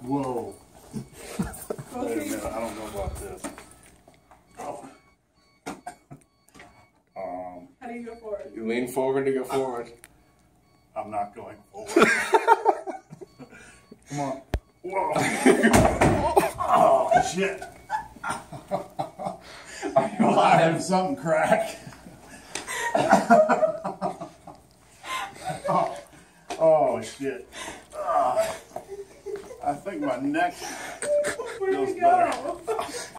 Whoa. Go Wait a minute, I don't know about this. Oh. Um, How do you go forward? You lean forward to go forward. I'm not going forward. Come on. Whoa. oh, shit. I feel I have something crack. oh, oh, shit. Ah. I think my neck Where'd feels better. go?